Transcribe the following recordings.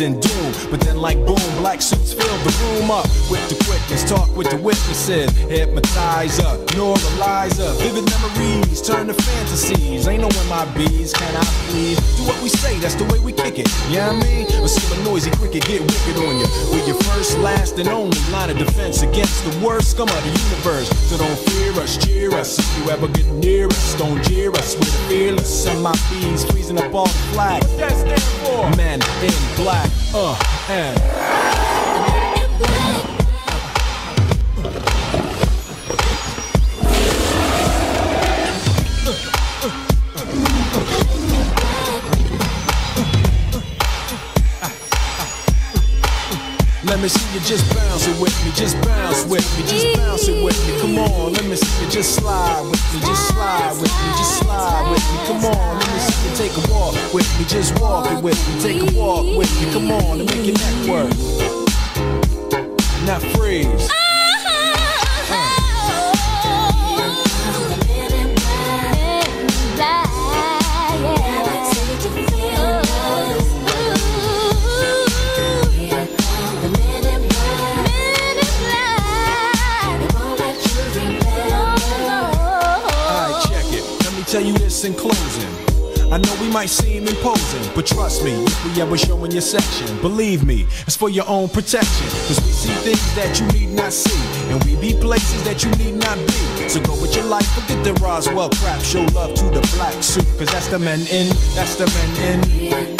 impending doom. But then, like boom, black suits fill the room up with the quickness. Talk with the witnesses, hypnotizer, neuralizer. Vivid memories turn to fantasies. Ain't no MIBs, can I please? Do what we say, that's the way we kick it. Yeah, you know I mean? Or see a noisy cricket get wicked on you. With your first, last, and only line of defense against the worst scum of the universe. So don't fear us, cheer us. If you ever get near us, don't jeer us. We're fearless. MIBs freezing up all the flag. What that stand for? Men in black. Uh, and. Let me see you just bounce it with me, just bounce with me, just bounce it with me. Come on, let me see you just slide with me, just slide with me, just slide with me. Come on, let me see you take a walk with me, just walk it with me, take a walk with me. Come on, and make your neck work. Now freeze. In closing. I know we might seem imposing, but trust me, if we ever show in your section, believe me, it's for your own protection. Cause we see things that you need not see, and we be places that you need not be. So go with your life, forget the Roswell crap, show love to the black suit, cause that's the men in, that's the men in.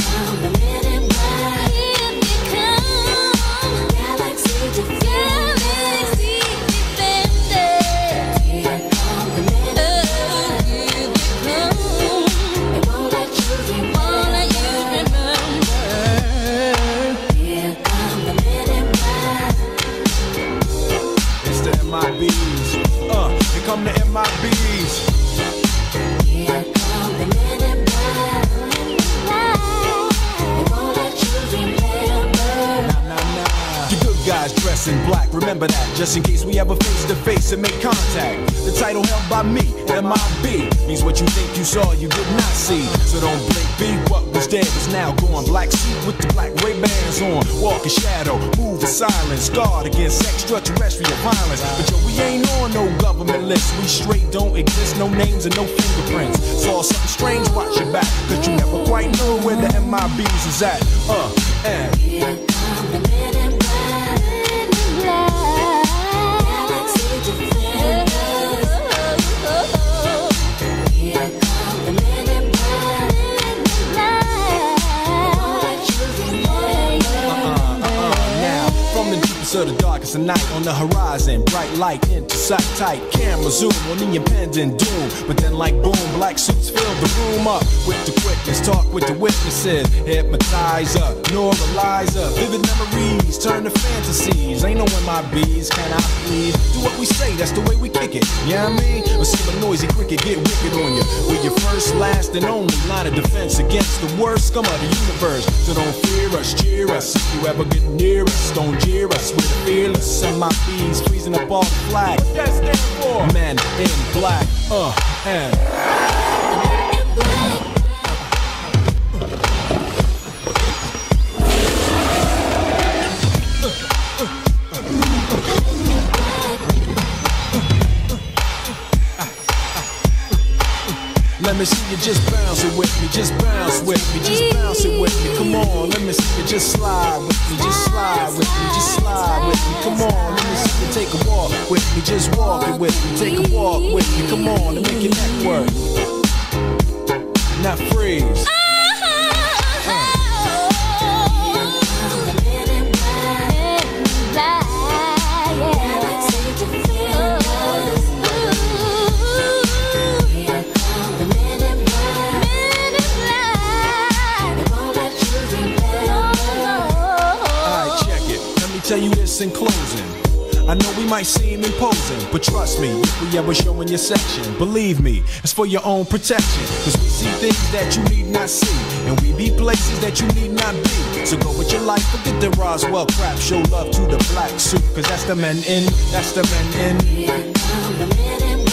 Remember that, just in case we ever face to face and make contact. The title held by me, MIB, means what you think you saw, you did not see. So don't blink, be what was dead is now gone. Black suit with the black Ray Bans on. Walk in shadow, move in silence, guard against extraterrestrial violence. But yo, we ain't on no government list. We straight don't exist, no names and no fingerprints. Saw something strange, watch your back, cause you never quite know where the MIBs is at. Uh, and. From the the of night on the horizon, bright light into sight tight. Camera zoom on the impending doom. But then, like boom, black suits fill the room up with the quickness. Talk with the witnesses, hypnotizer, neuralizer. Vivid memories turn to fantasies. Ain't no MIBs, can I please? Do what we say, that's the way we kick it. Yeah, you know I mean? Or see a noisy cricket get wicked on you. With your first, last, and only line of defense against the worst scum of the universe. So don't fear us, cheer us. If you ever get near us, don't jeer us. We're the fearless. MIBs freezing up all the flag. Stand for? Men in black. Uh, and. Let me see you just bounce it with me, just bounce with me, just bounce it with me. Come on, let me see you just slide with me, just slide with me, just slide with me. Come on, let me see you take a walk with me, just walk it with me, take a walk with me. Come on, and make your neck work. Now freeze. Might seem imposing, but trust me, if we ever show in your section, believe me, it's for your own protection. Cause we see things that you need not see, and we be places that you need not be. So go with your life, forget the Roswell crap, show love to the black suit, cause that's the men in, that's the men in.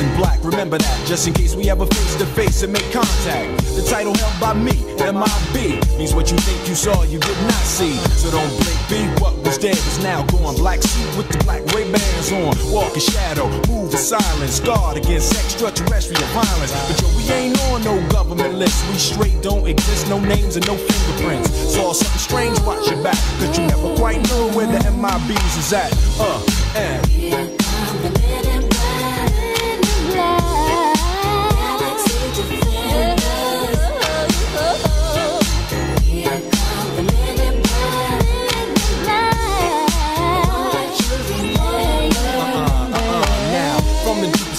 In black, remember that, just in case we ever face to face and make contact. The title held by me, MIB, means what you think you saw, you did not see. So don't blink, be what was dead is now gone. Black suit with the black Ray Bans on, walk in shadow, move in silence, guard against extraterrestrial violence. But yo, we ain't on no government list, we straight don't exist, no names and no fingerprints. Saw something strange, watch your back, cause you never quite know where the MIBs is at. Uh, and.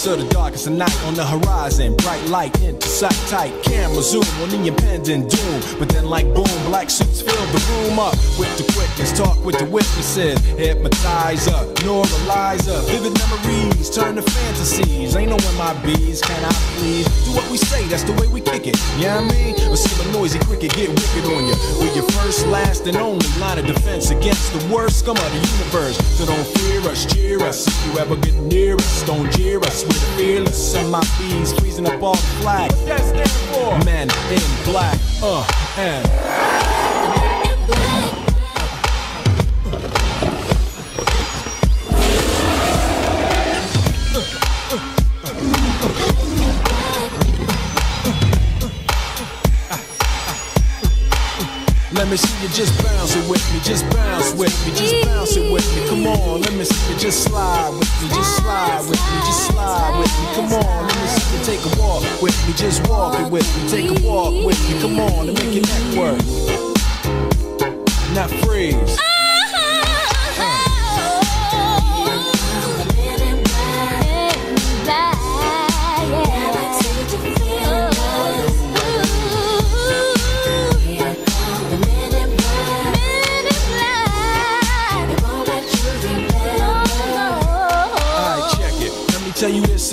The of the darkest of night on the horizon, bright light into sight tight. Camera zoom on the impending doom. But then, like boom, black suits fill the room up with the quickness. Talk with the witnesses, hypnotizer, neuralizer. Vivid memories turn to fantasies. Ain't no MIBs, can I please? Do what we say, that's the way we kick it. Yeah, you know I mean? Or see a noisy cricket get wicked on you. We're your first, last, and only line of defense against the worst scum of the universe. So don't fear us, cheer us. If you ever get near us, don't jeer us. We're the fearless. My bees freezing up all the flag. Men in black. Uh, and. Me see you just bounce it with me, just bounce with me, just bounce it with me. Come on, let me see you just slide with me, just slide with me, just slide with me. Come on, let me see you take a walk with me, just walk it with me, take a walk with me. Come on, and make your neck work. Now freeze.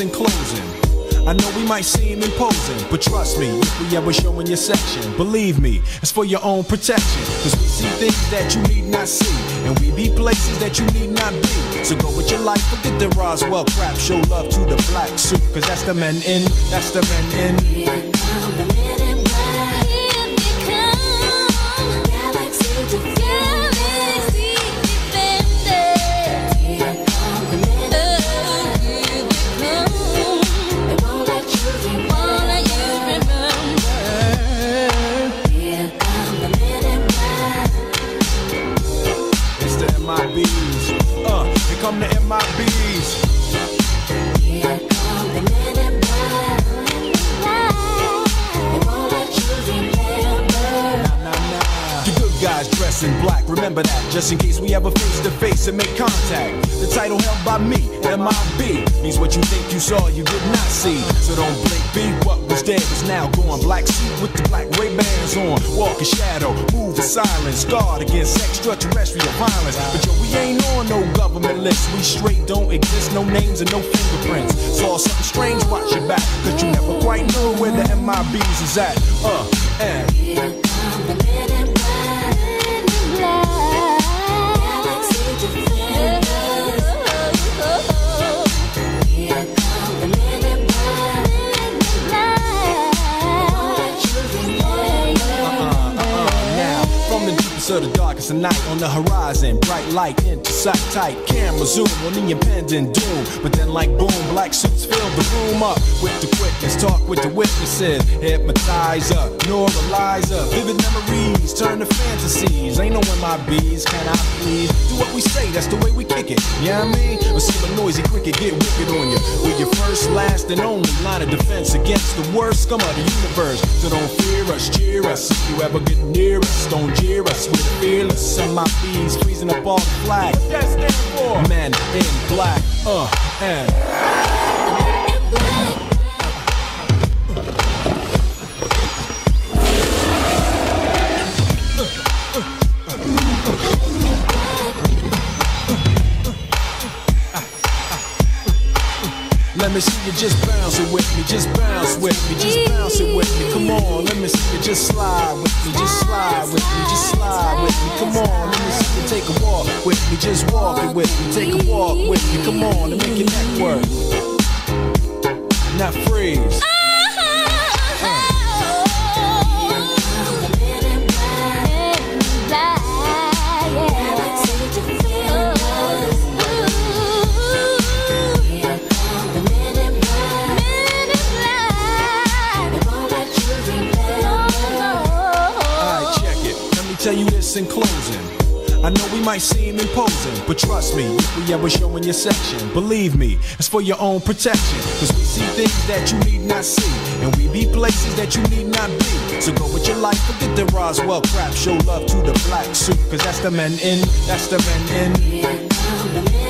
In closing. I know we might seem imposing, but trust me, if we ever show in your section, believe me, it's for your own protection. Cause we see things that you need not see, and we be places that you need not be. So go with your life, forget the Roswell crap, show love to the black suit, cause that's the men in, that's the men in. Guard against extraterrestrial violence. But yo, we ain't on no government list, we straight don't exist, no names and no fingerprints. Saw something strange, watch your back, cause you never quite know where the MIBs is at. Uh, and. On the horizon. Bright light into sight tight. Camera zoom on the impending doom. But then, like boom, black suits fill the room up with the quickness. Talk with the witnesses. Hypnotizer, neuralizer. Vivid memories turn to fantasies. Ain't no MIBs, can I please? Do what we say, that's the way we kick it. Yeah, you know I mean? Or see a noisy cricket get wicked on you. With your first, last, and only line of defense against the worst scum of the universe. So don't fear us, cheer us. If you ever get near us, don't jeer us. We're fearless. And my bees freezing up all the flag. Men in black. Uh, and. Let me see you just bounce it with me, just bounce with me, just bounce it with me. Come on, let me see you just slide with me, just slide with me, just slide with me. Come on, let me see you take a walk with me, just walk it with me, take a walk with me. Come on, and make your neck work. Now freeze. In closing. I know we might seem imposing, but trust me, if we ever show in your section, believe me, it's for your own protection. Cause we see things that you need not see, and we be places that you need not be. So go with your life, forget the Roswell crap, show love to the black suit, cause that's the men in, that's the men in.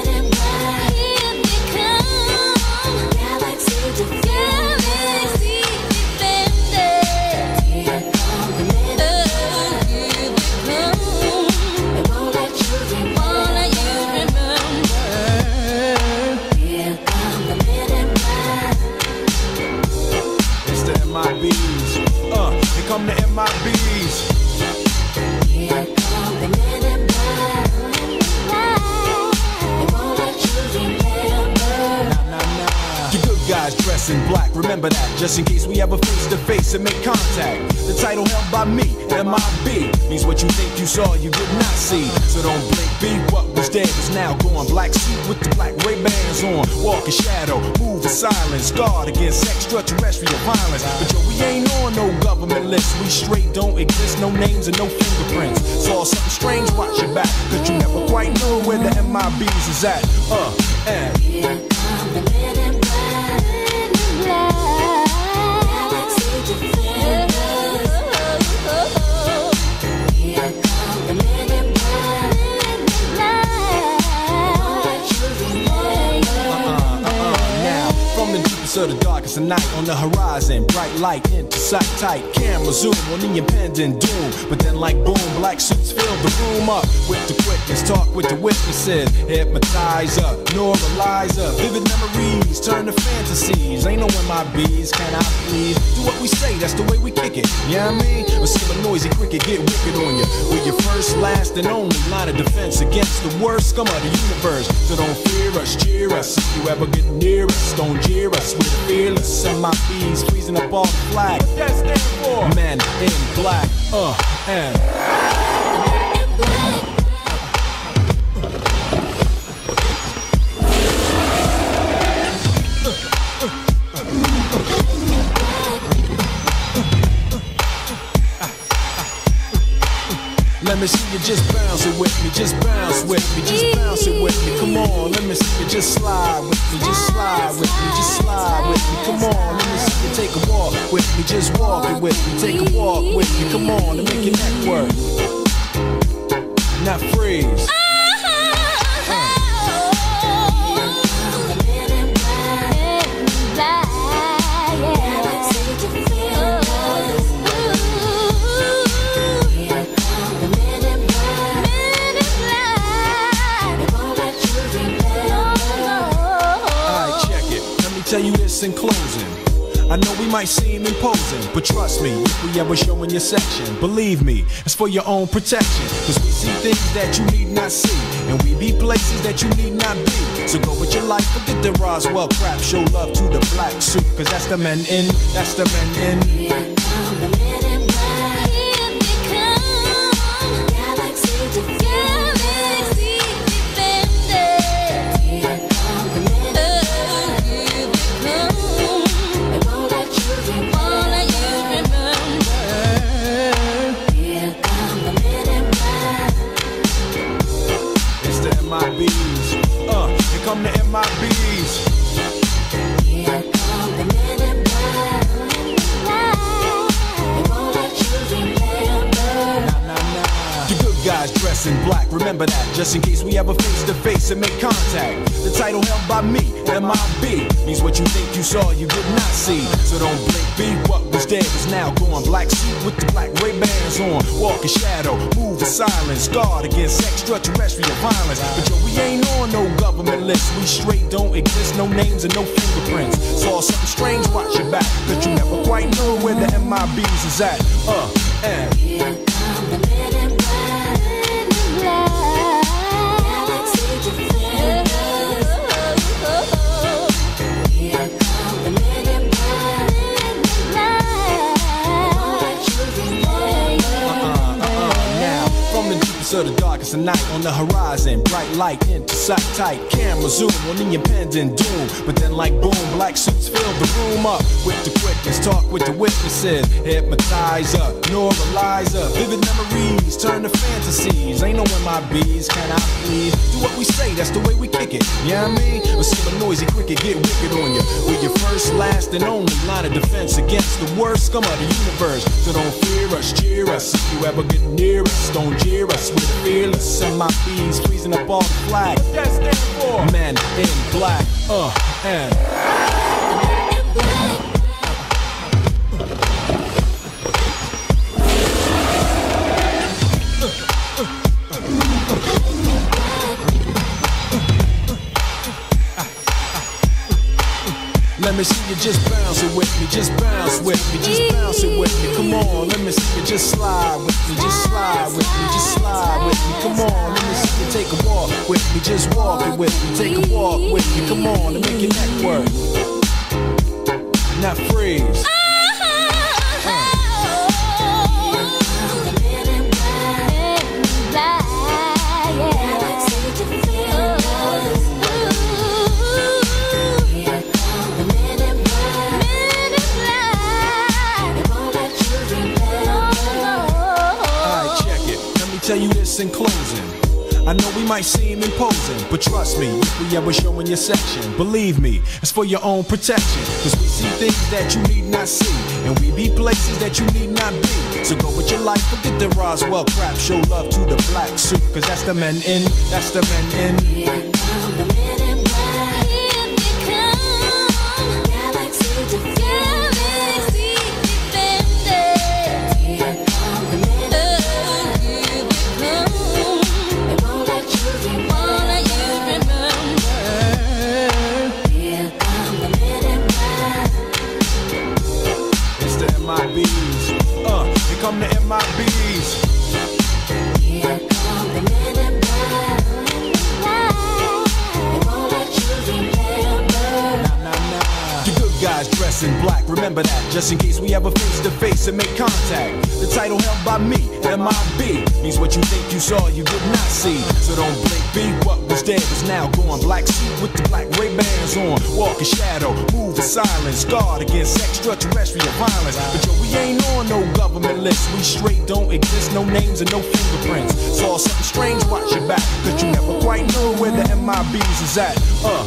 Just in case we ever face to face and make contact. The title held by me, MIB, means what you think you saw, you did not see. So don't blink, be what was dead is now gone. Black suit with the black Ray Bans on, walk in shadow, move in silence, guard against extraterrestrial violence. But yo, we ain't on no government list, we straight don't exist, no names and no fingerprints. Saw something strange, watch your back, cause you never quite know where the MIBs is at. Uh, and. Of the darkest of night on the horizon, bright light into sight tight. Camera zoom on the impending doom. But then, like boom, black suits fill the room up with the quickness. Talk with the witnesses. Hypnotizer, neuralizer. Vivid memories turn to fantasies. Ain't no MIBs, can I please? Do what we say, that's the way we kick it. Yeah, you know I mean? Or see a noisy cricket get wicked on you. With your first, last, and only line of defense against the worst scum of the universe. So don't fear us, cheer us. If you ever get near us, don't jeer us. We're fearless. And my bees freezing up all flag. What that stand for? Men in black. Uh, and. Let me see you just bounce it with me, just bounce with me, just bounce it with me. Come on, let me see you just slide with me, just slide with me, just slide with me. Come on, let me see you take a walk with me, just walk it with me, take a walk with me. Come on, and make your neck work. Now freeze. This in closing. I know we might seem imposing, but trust me, if we ever show in your section, believe me, it's for your own protection. Cause we see things that you need not see, and we be places that you need not be. So go with your life, forget the Roswell crap, show love to the black suit, cause that's the men in, that's the men in. In black, remember that, just in case we ever face to face and make contact. The title held by me, MIB, means what you think you saw, you did not see. So don't blink, be what was dead is now gone. Black suit with the black Ray Bans on, walk in shadow, move in silence, guard against extraterrestrial violence. But yo, we ain't on no government list, we straight don't exist, no names and no fingerprints. Saw something strange, watch your back, cause you never quite know where the MIBs is at. Uh, and. The of the darkest of night on the horizon, bright light into sight tight. Camera zoom on the impending doom. But then, like boom, black suits fill the room up with the quickness. Talk with the witnesses, hypnotizer, neuralizer. Vivid memories turn to fantasies. Ain't no MIBs, can I please? Do what we say, that's the way we kick it. Yeah, you know I mean? Or see a noisy cricket get wicked on you. We're your first, last, and only line of defense against the worst scum of the universe. So don't fear us, cheer us. If you ever get near us, don't jeer us. Fearless. And my bees freezing up all the flag. Men in black. Uh, and. Me see you just bounce it with me, just bounce with me, just bounce it with me. Come on, let me see you just slide with me, just slide with me, just slide with me. Come on, let me see you take a walk with me, just walk it with me, take a walk with me. Come on, and make your neck work. Now freeze. In closing. I know we might seem imposing, but trust me, if we ever show in your section, believe me, it's for your own protection. Cause we see things that you need not see, and we be places that you need not be. So go with your life, forget the Roswell crap, show love to the black suit, cause that's the men in, that's the men in. Guard against extraterrestrial violence. But yo, we ain't on no government list, we straight don't exist, no names and no fingerprints. Saw something strange, watch your back, cause you never quite know where the MIBs is at. Uh,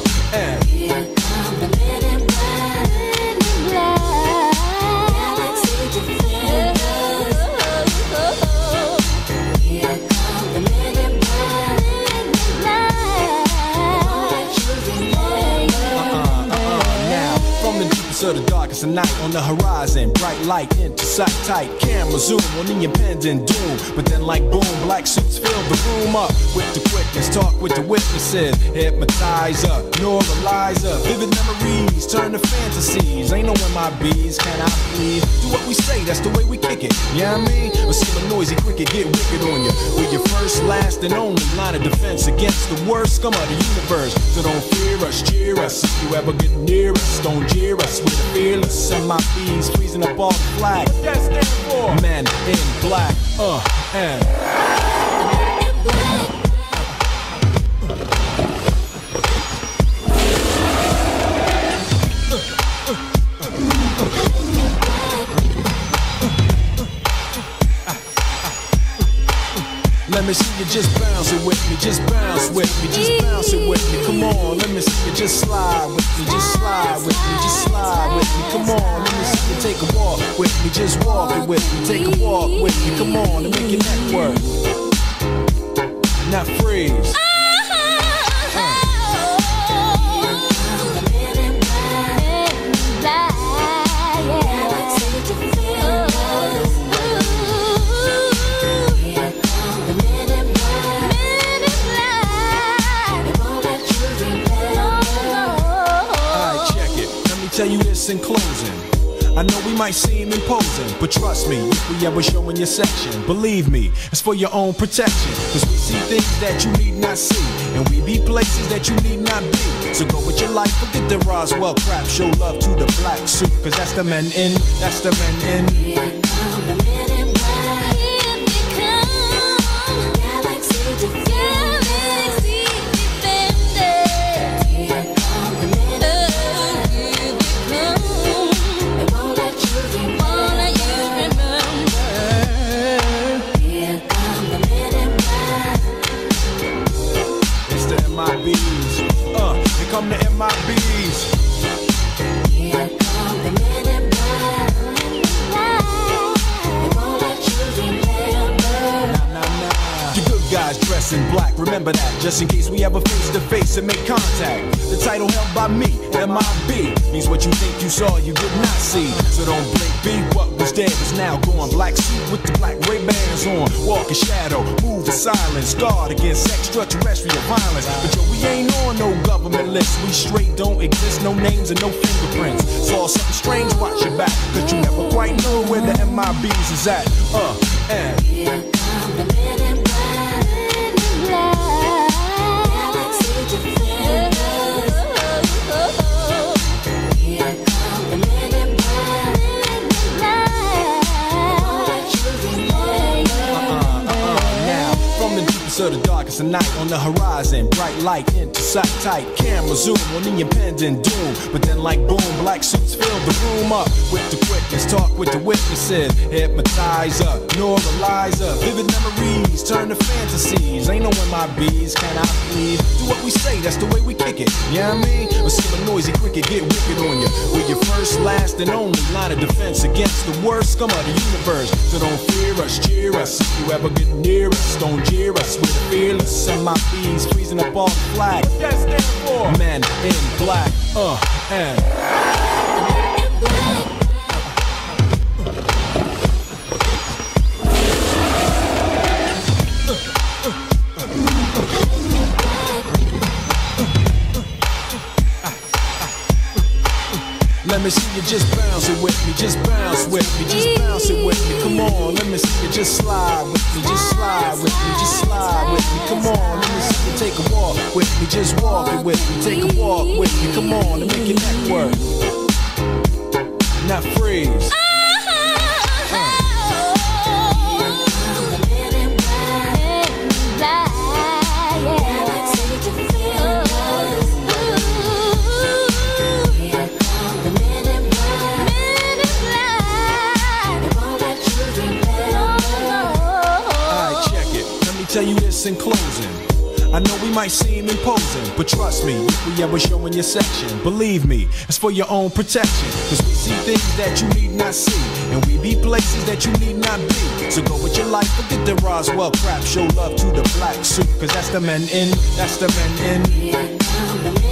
night on the horizon, bright light into sight tight. Camera zoom on the impending doom. But then, like boom, black suits fill the room up with the quickness. Talk with the witnesses, hypnotizer, neuralizer. Vivid memories turn to fantasies. Ain't no MIBs, can I please? Do what we say, that's the way we kick it. Yeah, you know I mean? Or see a noisy cricket get wicked on you. We're your first, last, and only line of defense against the worst scum of the universe. So don't fear us, cheer us. If you ever get near us, don't jeer us. We're fearless. And my bees freezing the flag. What that stand for? Men in black. Uh, and. Just bounce it it with me, just bounce with me, just bounce it with me. Come on, let me see you just slide with me, just slide with me, just slide with me. Come on, let me see you take a walk with me, just walk it with me, take a walk with me. Come on, and make your neck work. Now freeze. This in closing. I know we might seem imposing, but trust me, if we ever show in your section, believe me, it's for your own protection. Cause we see things that you need not see, and we be places that you need not be. So go with your life, forget the Roswell crap, show love to the black suit, cause that's the men in, that's the men in. In black, remember that. Just in case we ever face to face and make contact. The title held by me, MIB, means what you think you saw, you did not see. So don't blink, be what was dead is now gone. Black suit with the black Ray Bans on. Walk in shadow, move in silence, guard against extraterrestrial violence. But yo, we ain't on no government list. We straight don't exist, no names and no fingerprints. Saw something strange, watch your back, cause you never quite know where the MIBs is at. Uh, and. From the of the night on the horizon, bright light into sight tight. Camera zoom on the impending doom. But then, like boom, black suits fill the room up with the quickness. Talk with the witnesses, hypnotizer, neuralizer. Vivid memories turn to fantasies. Ain't no one my bees, can I please? Do what we say, that's the way we kick it. You know I mean? Or see a noisy cricket get wicked on you. We're your first, last, and only line of defense against the worst scum of the universe. So don't fear us, cheer us. If you ever get near us, don't jeer us. We're fearless. And my bees freezing up all flag. What that stand for? Men in black. Uh, and. Let me see you just bounce it with me, just bounce with me, just bounce it with me. Come on, let me see you just slide with me, just slide with me, just slide with me. Come on, let me see you take a walk with me, just walk it with me, take a walk with me. Come on, and make your neck work. Now freeze. Know we might seem imposing, but trust me, if we ever show in your section, believe me, it's for your own protection. Cause we see things that you need not see, and we be places that you need not be. So go with your life, forget the Roswell crap, show love to the black suit, cause that's the men in, that's the men in.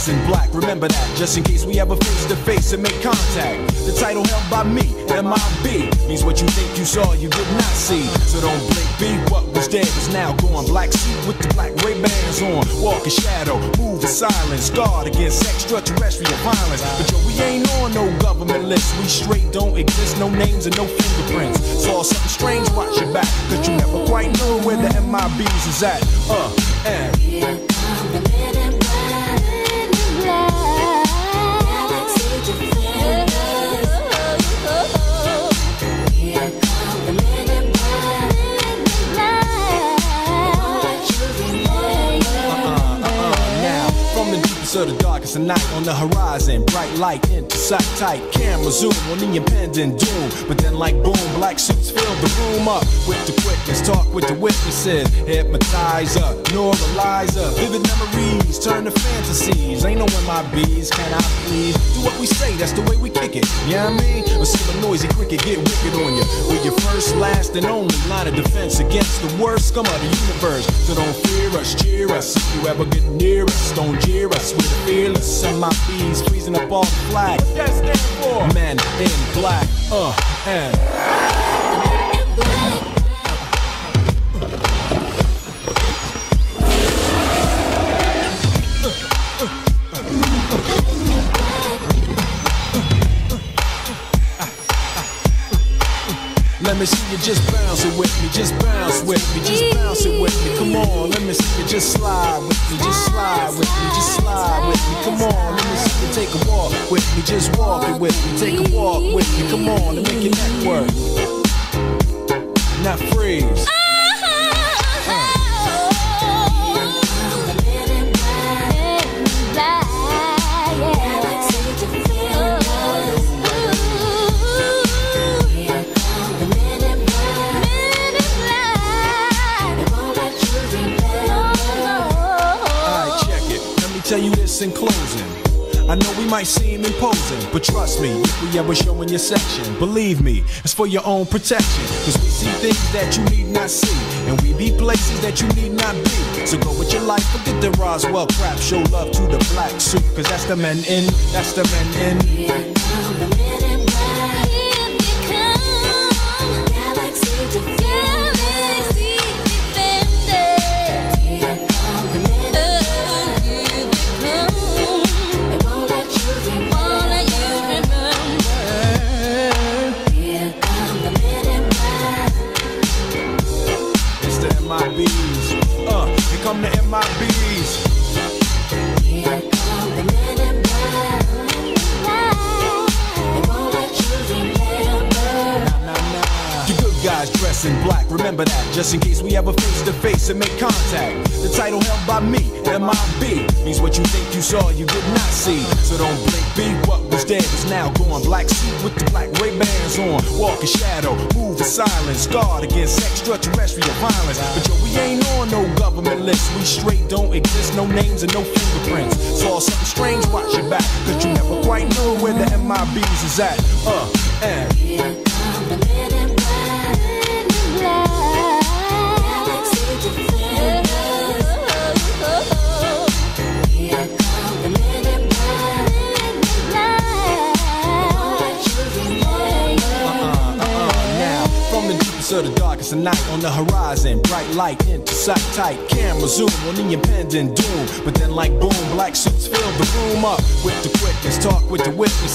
Dressed in black, remember that. Just in case we ever face to face and make contact. The title held by me, MIB, means what you think you saw, you did not see. So don't blink, be what was dead is now gone. Black suit with the black Ray Bans on. Walk in shadow, move in silence. Guard against extraterrestrial violence. But yo, we ain't on no government list. We straight don't exist. No names and no fingerprints. Saw something strange, watch your back. Cause you never quite know where the MIBs is at. Uh, and. From the deepest darkest of night on the horizon, bright light into sight tight. Camera zoom on the impending doom. But then, like boom, black suits fill the room up with the quickness. Talk with the witnesses, hypnotizer, neuralizer. Vivid memories turn to fantasies. Ain't no MIBs, can I please? Do what we say, that's the way we kick it. Yeah, you know I mean? Or see a noisy cricket get wicked on you. We're your first, last, and only line of defense against the worst scum of the universe. So don't fear us, cheer us. If you ever get near us, don't jeer us. We're the fearless. Send my bees freezing up all the flag. What that for? Men in black. Uh, and. Me see you just bounce it with me, just bounce with me, just bounce it with me. Come on, let me see you just slide with me, just slide with me, just slide with me. Come on, let me see you take a walk with me, just walk it with me, take a walk with me. Come on, and make your neck work. Now freeze. In closing. I know we might seem imposing, but trust me, if we ever show in your section, believe me, it's for your own protection. Cause we see things that you need not see, and we be places that you need not be. So go with your life, forget the Roswell crap, show love to the black suit, cause that's the men in, that's the men in.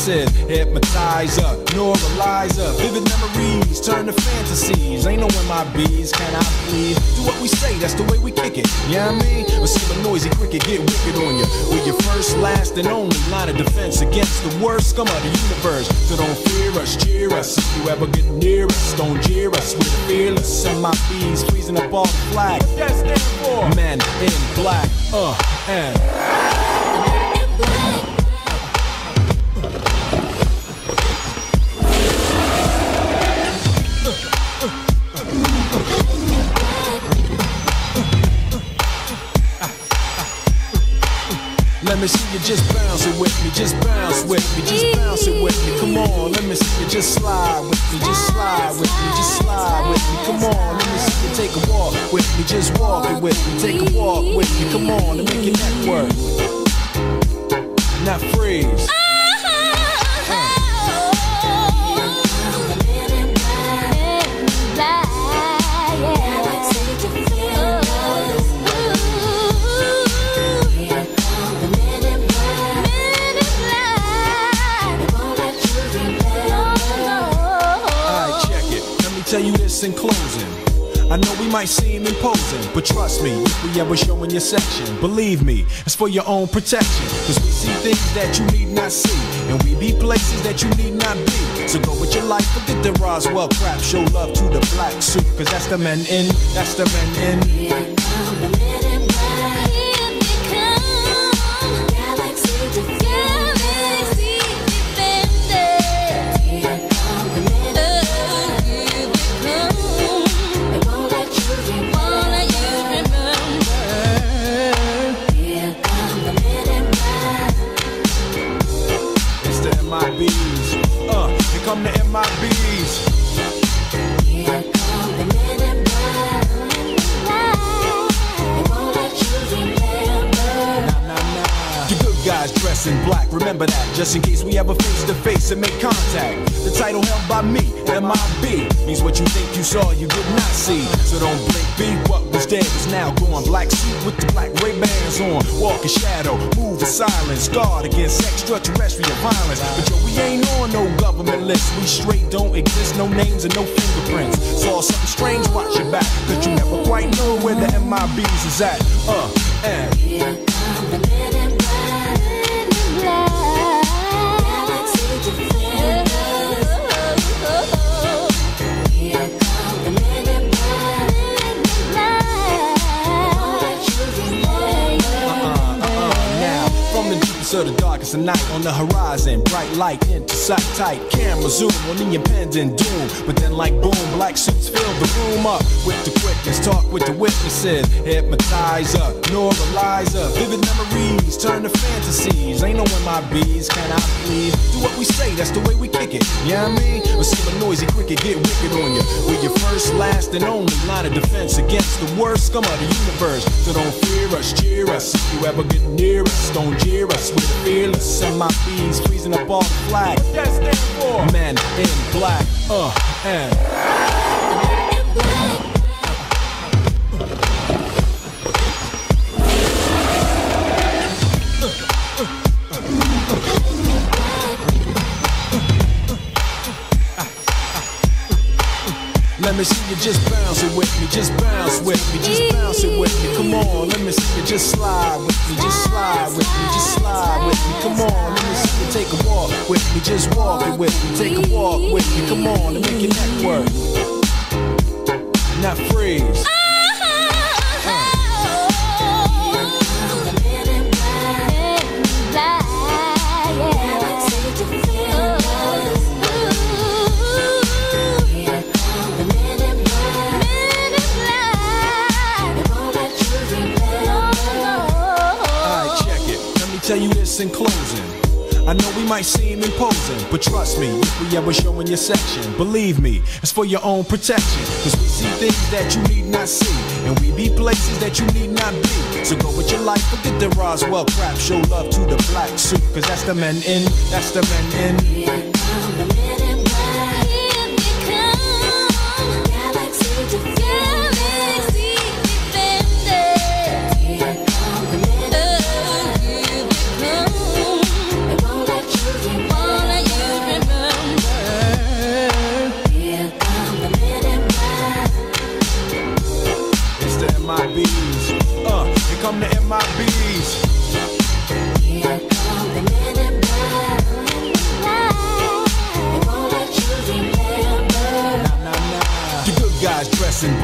Witnesses, hypnotizer, neuralizer. Vivid memories turn to fantasies. Ain't no MIBs, can I please? Do what we say, that's the way we kick it. Yeah, you know I mean? Or see a noisy cricket get wicked on you. We're your first, last, and only line of defense against the worst scum of the universe. So don't fear us, cheer us. If you ever get near us, don't jeer us. We're fearless. Bees freezing up all the flag. That stand for? Men in black. Uh, and. Me, just bounce with me, just bounce it with me. Come on, let me see you just slide with me, just slide with me, just slide with me. Come on, let me see you take a walk with me, just walk it with me, take a walk with me. Come on, and make your neck work. Now freeze. In closing. I know we might seem imposing, but trust me, if we ever show in your section, believe me, it's for your own protection. Cause we see things that you need not see, and we be places that you need not be. So go with your life, forget the Roswell crap, show love to the black suit, cause that's the men in, that's the men in. In black, remember that. Just in case we ever face to face and make contact. The title held by me, MIB, means what you think you saw, you did not see. So don't blink, be what was dead is now gone. Black suit with the black Ray Bans on. Walk in shadow, move in silence, guard against extraterrestrial violence. But yo, we ain't on no government list. We straight don't exist, no names and no fingerprints. Saw something strange, watch your back, cause you never quite know where the MIBs is at. Uh, and. From the deepest night on the horizon, bright light into sight tight. Camera zoom on the impending doom. But then, like boom, black suits fill the room up with the quickness. Talk with the witnesses, hypnotizer, neuralizer. Vivid memories turn to fantasies. Ain't no MIBs, can I please? Do what we say, that's the way we kick it. You know I mean? Or see a noisy cricket get wicked on you. We're your first, last, and only line of defense against the worst scum of the universe. So don't fear us, cheer us. If you ever get near us, don't jeer us. We're fearless. Send my bees freezing up all the flag. That stand for? Men in black. Uh, and. Let me see you just bounce it with me, just bounce with me, just bounce it with me. Come on, let me see you just slide with me, just slide with me, just slide with me. Come on, let me see you take a walk with me, just walk it with me, take a walk with me. Come on, and make your neck work. Now freeze. This in closing. I know we might seem imposing, but trust me, if we ever show in your section, believe me, it's for your own protection. Cause we see things that you need not see, and we be places that you need not be. So go with your life, forget the Roswell crap, show love to the black suit, cause that's the men in, that's the men in.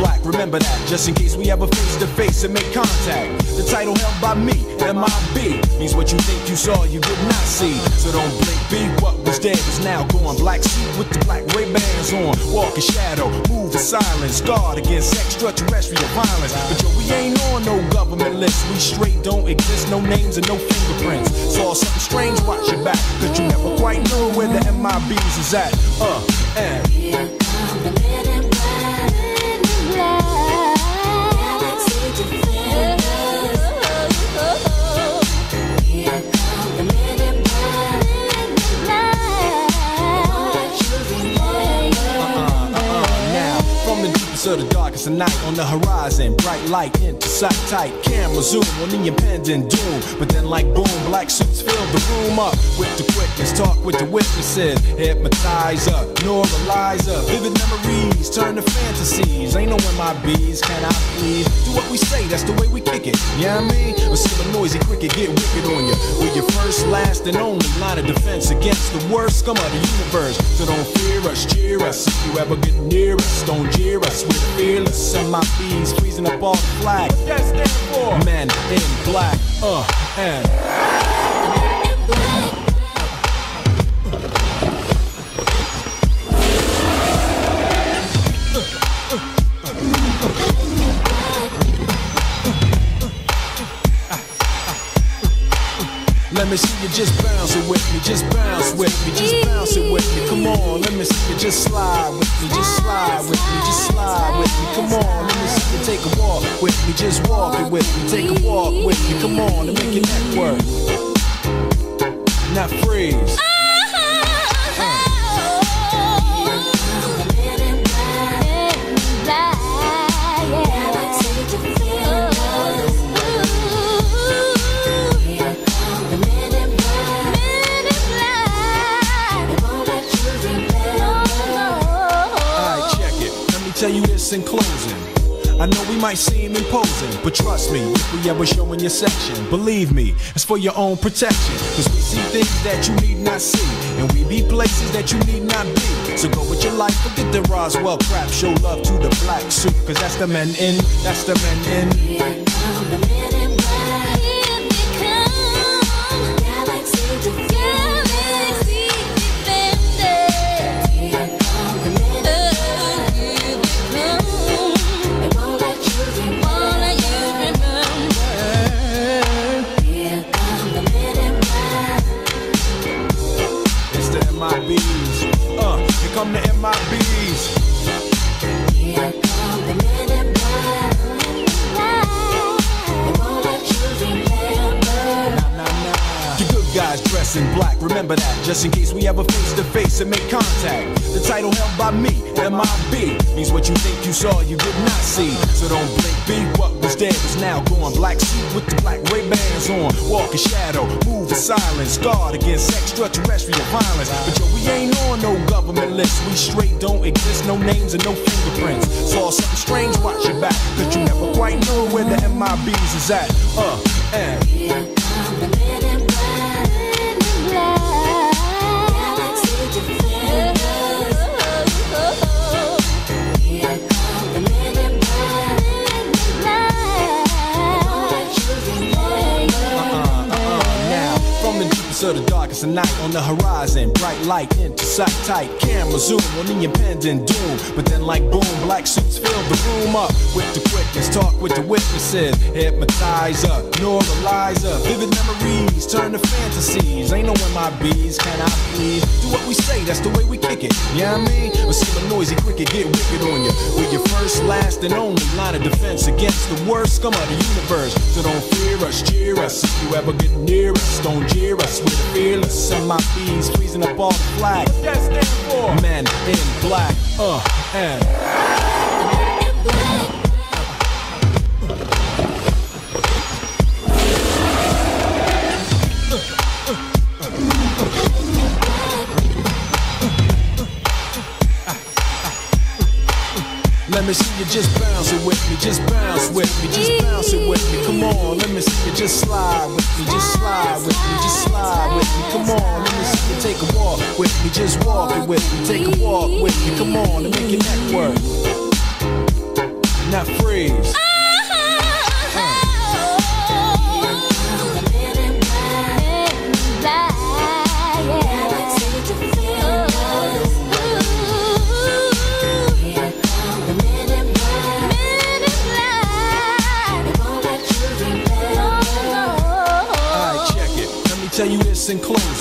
Black, remember that. Just in case we ever face to face and make contact. The title held by me, MIB, means what you think you saw, you did not see. So don't blink, be what was dead is now gone. Black suit with the black Ray Bans on. Walk in shadow, move in silence, guard against extraterrestrial violence. But yo, we ain't on no government list. We straight don't exist, no names and no fingerprints. Saw something strange, watch your back, cause you never quite know where the MIBs is at. Uh, and. Of the darkest of night on the horizon. Bright light into sight tight. Camera zoom on the impending doom. But then, like boom, black suits fill the room up with the quickness. Talk with the witnesses. Hypnotizer, neuralizer. Vivid memories turn to fantasies. Ain't no MIBs, can I please? Do what we say, that's the way we kick it. Yeah, I mean, or see noisy cricket get wicked on you. We're your first, last, and only line of defense against the worst scum of the universe. So don't fear us, cheer us. If you ever get near us, don't jeer us. Fearless. MIBs freezing up all the flag. What that stand for? Men in black. Uh, and. Let me see you just bounce it with me, just bounce with me, just bounce it with me. Come on, let me see you just slide with me, just slide with me, just slide with me. Come on, let me see you take a walk with me, just walk it with me, take a walk with me. Come on, and make your neck work. Now freeze. In closing. I know we might seem imposing, but trust me, if we ever show in your section, believe me, it's for your own protection. Cause we see things that you need not see, and we be places that you need not be. So go with your life, forget the Roswell crap, show love to the black suit, cause that's the men in, that's the men in. Walk in shadow, move in silence, guard against extraterrestrial violence. But yo, we ain't on no government list, we straight don't exist, no names and no fingerprints. Saw something strange, watch your back, cause you never quite know where the MIBs is at. Uh, and. Horizon, bright light into sight tight. Camera zoom on the impending doom. But then, like boom, black suits fill the room up with the quickness. Talk with the witnesses. Hypnotizer, neuralizer. Vivid memories turn to fantasies. Ain't no MIBs, can I please? Do what we say, that's the way we kick it. Yeah, I mean, or see a noisy cricket get wicked on you. We're your first, last, and only line of defense against the worst scum of the universe. So don't fear us, cheer us. If you ever get near us, don't jeer us. We're fearless. MIBs freezing up all the flag. What that stand for? Men in black. Uh, and. Let me see you just bounce it with me, just bounce with me, just bounce it with me. Come on, let me see you just slide with me, just slide with me, just slide with me. Come on, let me see you take a walk with me, just walk it with me, take a walk with me. Come on, and make your neck work. Now freeze. Tell you this in closing.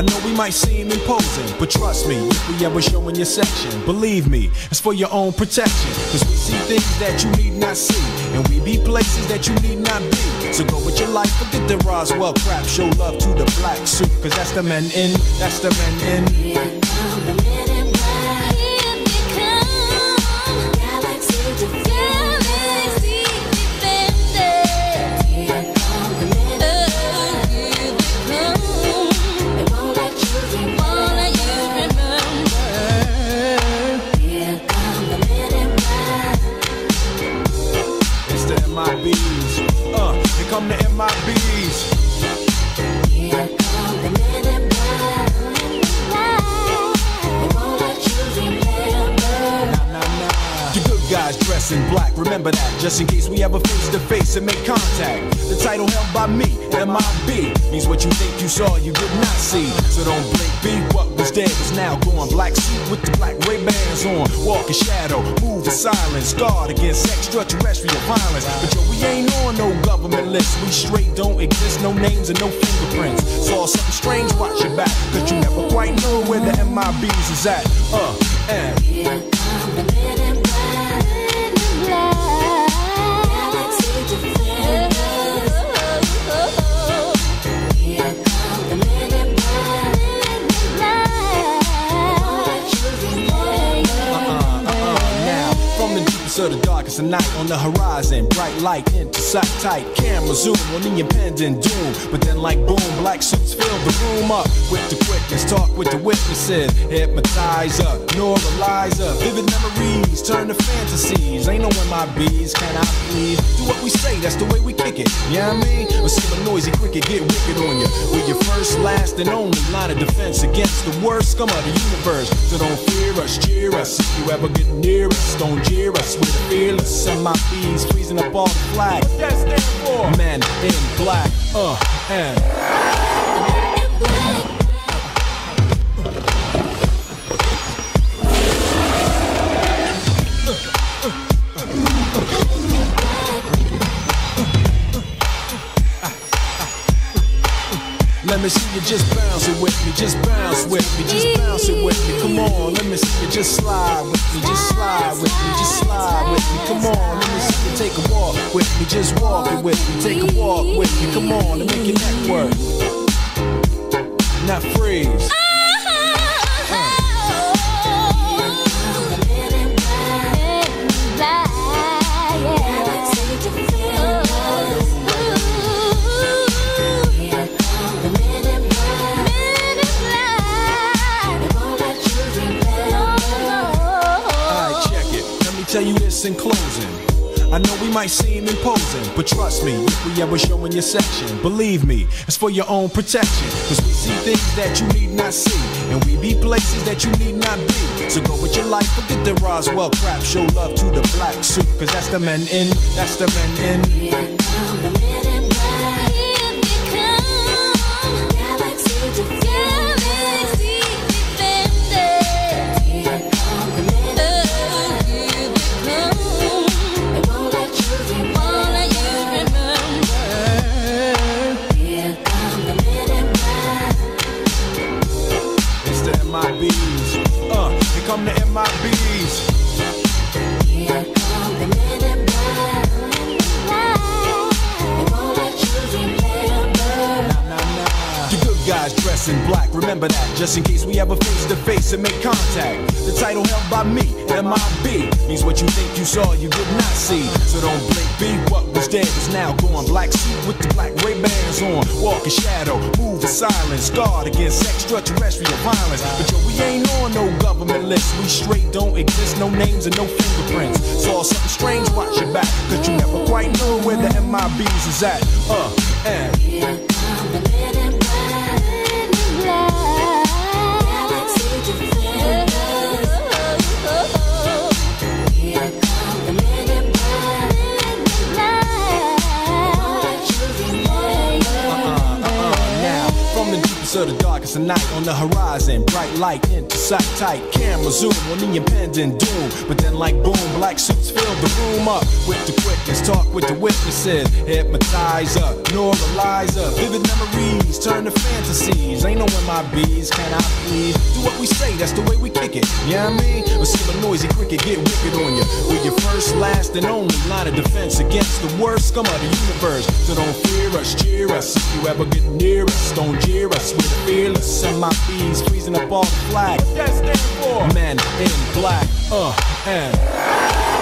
I know we might seem imposing, but trust me, if we ever show in your section, believe me, it's for your own protection. Cause we see things that you need not see, and we be places that you need not be. So go with your life, forget the Roswell crap, show love to the black suit, cause that's the men in, that's the men in. In black, remember that, just in case we ever face to face and make contact. The title held by me, MIB, means what you think you saw, you did not see. So don't blink, be what was dead is now gone. Black suit with the black Ray Bans on, walk in shadow, move in silence, guard against extraterrestrial violence. But yo, we ain't on no government list, we straight don't exist, no names and no fingerprints. Saw something strange, watch your back, cause you never quite know where the MIBs is at. Uh, and. From the deepest of a night on the horizon, bright light into sight tight. Camera zoom on the impending doom. But then, like boom, black suits fill the room up with the quickness. Talk with the witnesses, hypnotizer, neuralizer. Vivid memories turn to fantasies. Ain't no MIBs, can I please? Do what we say, that's the way we kick it. You know I mean? Or see a noisy cricket get wicked on you. With your first, last, and only line of defense against the worst scum of the universe. So don't fear us, cheer us. If you ever get near us, don't jeer us. We're the fearless. MIBs freezing up all the flag. Stand for? Men in black. Uh, and. Let me see you just bounce it with me, just bounce with me, just bounce it with me. Come on, let me see you just slide with me, just slide with me, just slide with me. Come on, let me see you take a walk with me, just walk it with me, take a walk with me. Come on, and make your neck work. Now freeze. Know we might seem imposing, but trust me, if we ever show in your section, believe me, it's for your own protection. Cause we see things that you need not see, and we be places that you need not be. So go with your life, forget the Roswell crap, show love to the black suit, cause that's the men in, that's the men in. Dress in black, remember that, just in case we ever face to face and make contact. The title held by me, MIB, means what you think you saw, you did not see. So don't blink, be what was dead is now gone. Black suit with the black Ray Bans on, walk in shadow, move in silence, guard against extraterrestrial violence. But yo, we ain't on no government list, we straight don't exist, no names and no fingerprints. Saw something strange, watch your back, cause you never quite know where the MIBs is at. Uh, and. The of the darkest of night on the horizon, bright light into sight tight. Camera zoom on the impending doom. But then, like boom, black suits fill the room up with the quickness. Talk with the witnesses, hypnotizer, neuralizer. Vivid memories turn to fantasies. Ain't no MIBs, can I please? Do we say, that's the way we kick it. You know I mean? Or see a noisy cricket get wicked on you. With your first, last, and only line of defense against the worst scum of the universe. So don't fear us, cheer us. If you ever get near us, don't jeer us. We're the fearless. MIBs freezing up all the flag. Stand for? Men in black. Uh, and.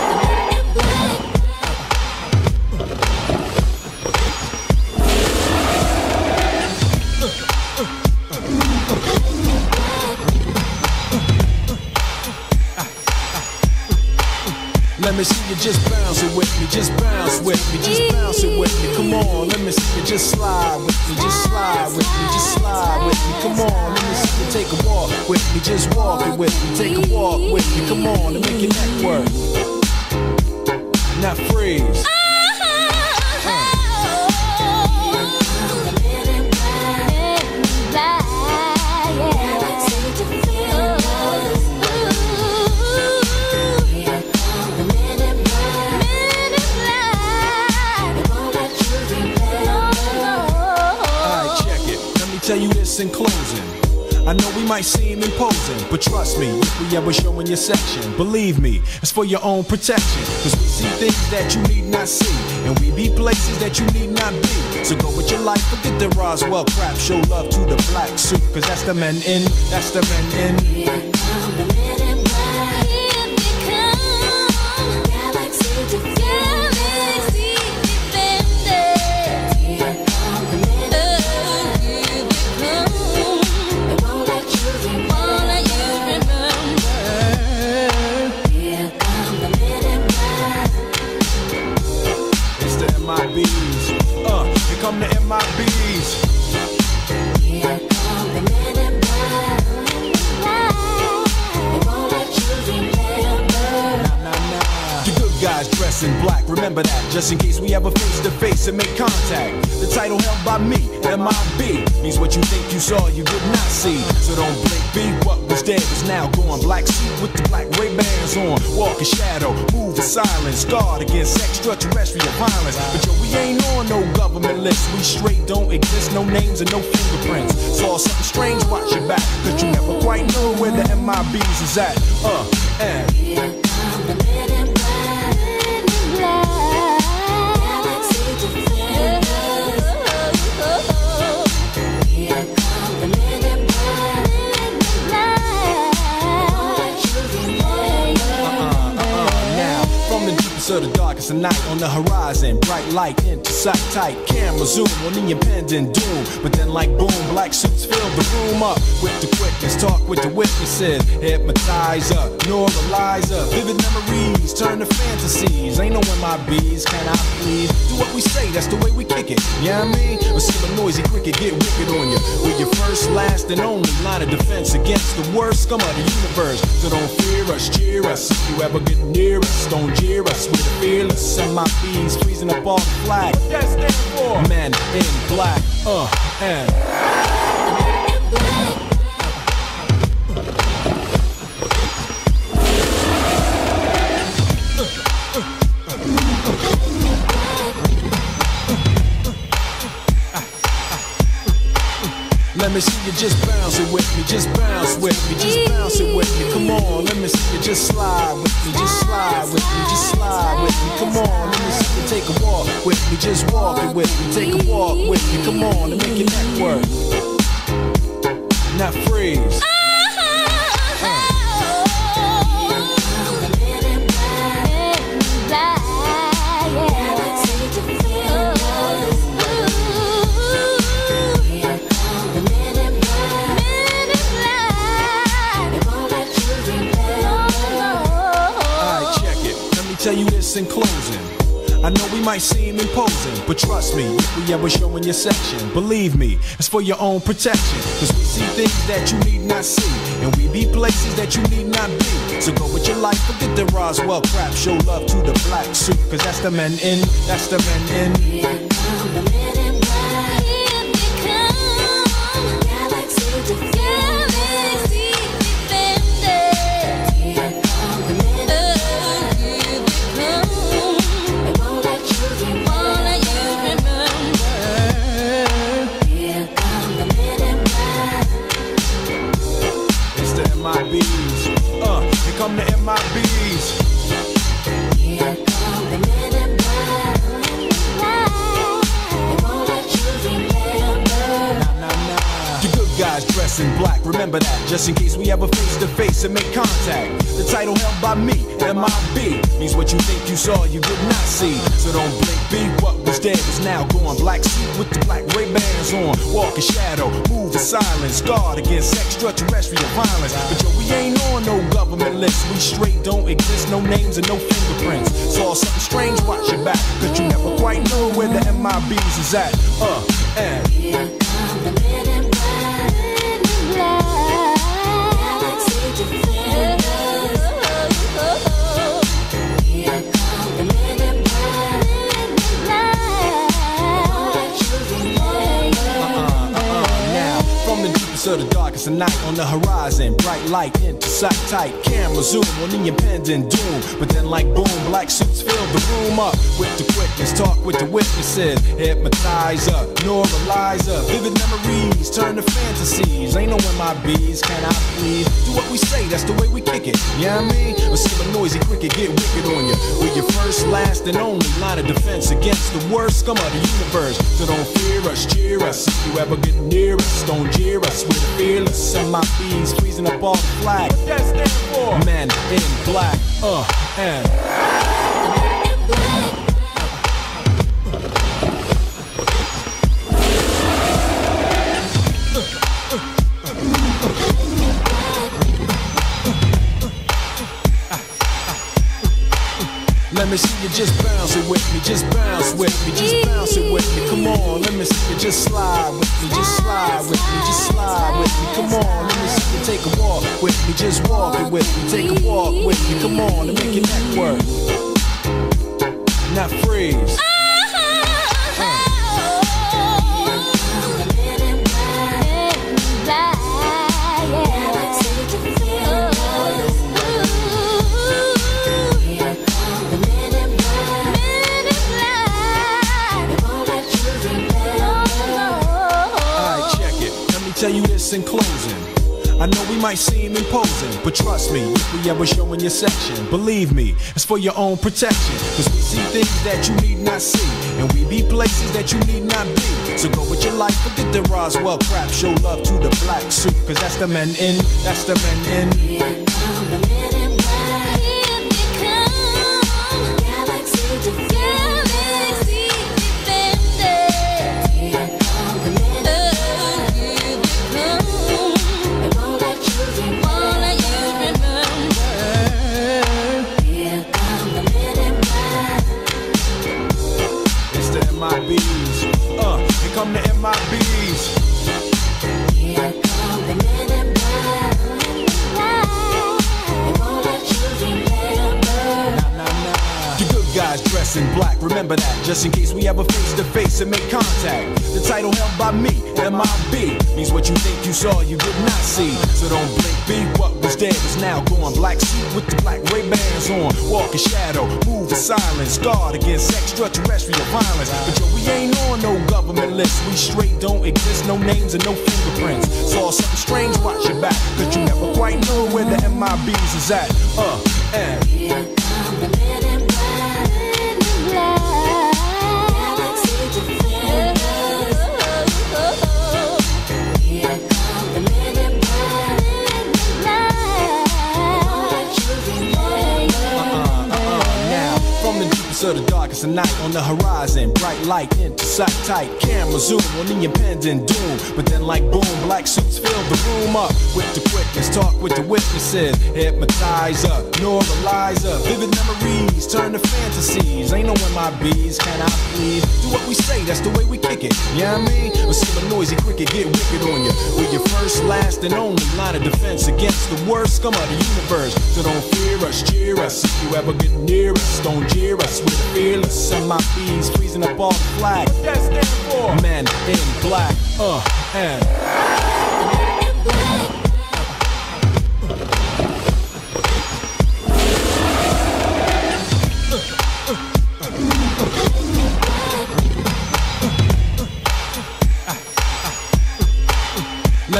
Me see you just bounce it with me, just bounce with me, just bounce it with me. Come on, let me see you just slide with me, just slide with me, just slide with me. Come on, let me see you take a walk with me, just walk it with me, take a walk with me. Come on, and make your neck work. Now freeze. In closing. I know we might seem imposing, but trust me, if we ever show in your section, believe me, it's for your own protection. Cause we see things that you need not see, and we be places that you need not be. So go with your life, forget the Roswell crap, show love to the black suit, cause that's the men in, that's the men in. Guard against extraterrestrial violence. But yo, we ain't on no government list, we straight don't exist, no names and no fingerprints. Saw something strange, watch your back, cause you never quite know where the MIBs is at. Uh, and. From the deepest the night on the horizon, bright light into sight tight. Camera zoom on the impending doom. But then, like boom, black suits fill the room up with the quickness. Talk with the witnesses, hypnotizer, neuralizer. Vivid memories turn to fantasies. Ain't no MIBs, can I please? Do what we say, that's the way we kick it. Yeah, you know I mean? Or see a noisy cricket get wicked on you. With your first, last, and only line of defense against the worst scum of the universe. So don't fear us, cheer us. If you ever get near us, don't jeer us. We're the fearless. MIBs freezing up all the flag. What that stand for? Men in black. Uh, and. Let me see you just bounce it with me, just bounce with me, just bounce it with me. Come on, let me see you just slide with me, just slide with me, just slide with me. Come on, let me see you take a walk with me, just walk it with me, take a walk with me. Come on, and make your neck work. Now freeze. This in closing. I know we might seem imposing, but trust me, if we ever show in your section, believe me, it's for your own protection. Cause we see things that you need not see, and we be places that you need not be. So go with your life, forget the Roswell crap, show love to the black suit, cause that's the men in, that's the men in. In black, remember that, just in case we ever face to face and make contact. The title held by me, MIB, means what you think you saw, you did not see. So don't blink, be what was dead is now gone. Black suit with the black Ray Bans on, walk in shadow, move in silence, guard against extraterrestrial violence. But yo, we ain't on no government list, we straight don't exist, no names and no fingerprints. Saw something strange, watch your back, cause you never quite know where the MIBs is at. Uh, and. Night on the horizon, bright light into sight tight. Camera zoom on the impending doom. But then, like boom, black suits fill the room up with the quickness. Talk with the witnesses, hypnotizer, neuralizer. Vivid memories turn to fantasies. Ain't no MIBs, can I please? Do what we say, that's the way we kick it. You know I mean? Or see a noisy cricket get wicked on you. We're your first, last, and only line of defense against the worst scum of the universe. So don't fear us, cheer us. If you ever get near us, don't jeer us. We're fearless. MIBs freezing up all the flag. What that? Men in black. Uh, and. Let me see you just bounce it with me, just bounce with me, just bounce it with me. Come on, let me see you just slide with me, just slide with me, just slide with me. Come on, let me see you take a walk with me, just walk it with me, take a walk with me. Come on, and make your neck work. Now freeze. Might seem imposing, but trust me, if we ever show in your section, believe me, it's for your own protection. Cause we see things that you need not see, and we be places that you need not be. So go with your life, forget the Roswell crap, show love to the black suit, cause that's the men in, that's the men in. Dress in black, remember that, just in case we ever face to face and make contact. The title held by me, MIB, means what you think you saw, you did not see. So don't blink, be what was dead is now gone. Black suit with the black Ray Bans on, walk in shadow, move in silence, guard against extraterrestrial violence. But yo, we ain't on no government list, we straight don't exist, no names and no fingerprints. Saw something strange, watch your back, cause you never quite know where the MIBs is at. Uh, and. The of the darkest of night on the horizon, bright light into sight tight. Camera zoom on the impending doom. But then, like boom, black suits fill the room up with the quickness. Talk with the witnesses, hypnotizer, neuralizer. Vivid memories turn to fantasies. Ain't no MIBs, can I please? Do what we say, that's the way we kick it. You know I mean? Or see a noisy cricket get wicked on you. We're your first, last, and only line of defense against the worst scum of the universe. So don't fear us, cheer us. If you ever get near us, don't jeer us. We're the fearless. MIBs freezing up all the flag. What that for? Men in black. Uh, and.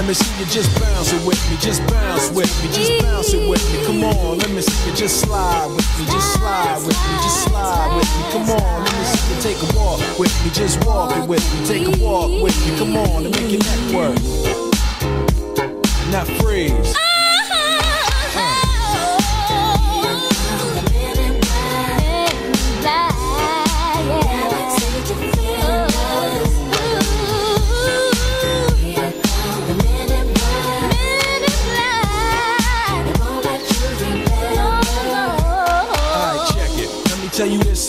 Me see you just bounce it with me, just bounce with me, just bounce it with me. Come on, let me see you just slide with me, just slide with me, just slide with me. Come on, let me see you take a walk with me, just walk it with me, take a walk with me. Come on, and make your neck work. Now freeze.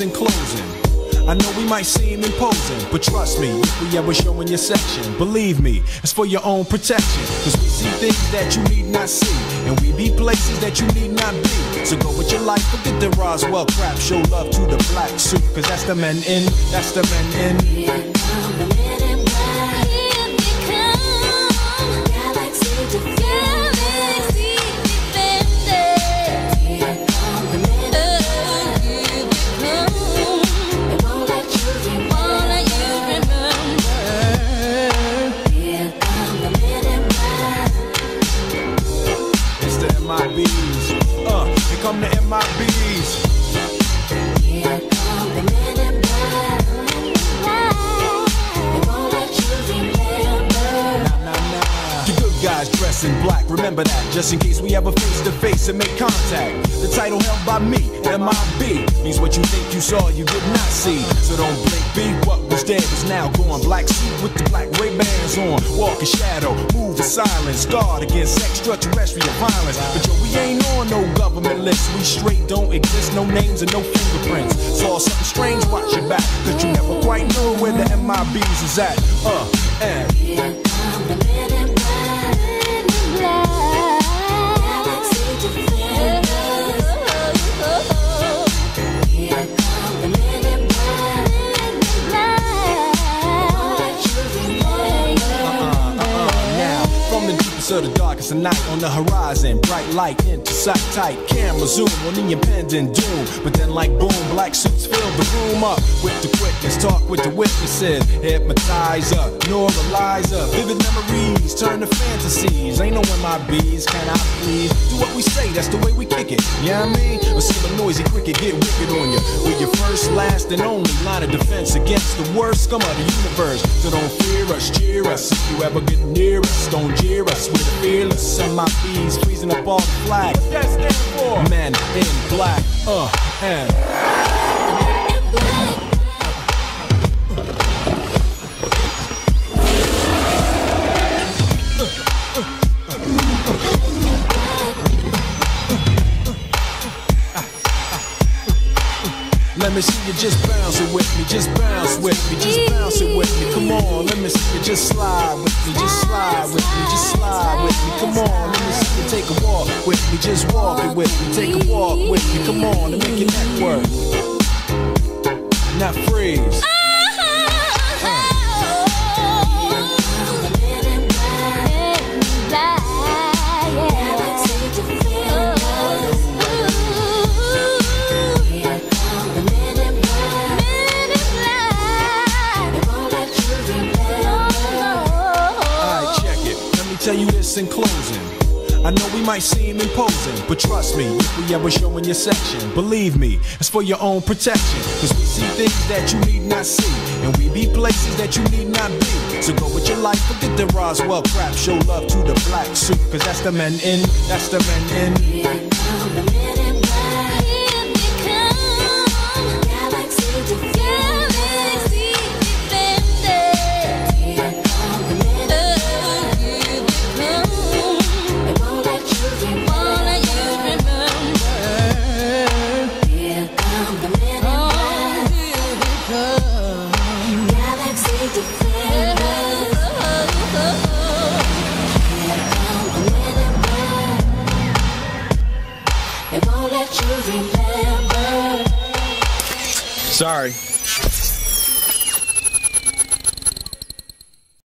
In closing. I know we might seem imposing, but trust me, if we ever show in your section, believe me, it's for your own protection. Cause we see things that you need not see, and we be places that you need not be. So go with your life, forget the Roswell crap, show love to the black suit, cause that's the men in, that's the men in. No names and no fingerprints. Saw something strange, watch your back, cause you never quite know where the MIBs is at. Uh, and. the deepest of the darkest of night on the horizon, bright light into sight tight. Camera zoom on the impending doom. But then, like boom, black suits fill the room up with the quickness. Talk with the witnesses, hypnotizer, neuralizer. Vivid memories turn to fantasies. Ain't no MIBs, can I please? Do what we say, that's the way we kick it. Yeah, you know I mean? Or see a noisy cricket get wicked on you. With your first, last, and only line of defense against the worst scum of the universe. So don't fear us, cheer us. If you ever get near us, don't jeer us. We're the fearless. MIBs freezing up all the flag. That's? Men in black. Uh, and. Me see you just bounce it with me, just bounce with me, just bounce it with me. Come on, let me see you just slide with me, just slide with me, just slide with me. Come on, let me see you take a walk with me, just walk it with me, take a walk with me. Come on, and make your neck work. Now freeze. In closing. I know we might seem imposing, but trust me, if we ever show in your section, believe me, it's for your own protection. Cause we see things that you need not see, and we be places that you need not be. So go with your life, forget the Roswell crap, show love to the black suit, cause that's the men in, that's the men in.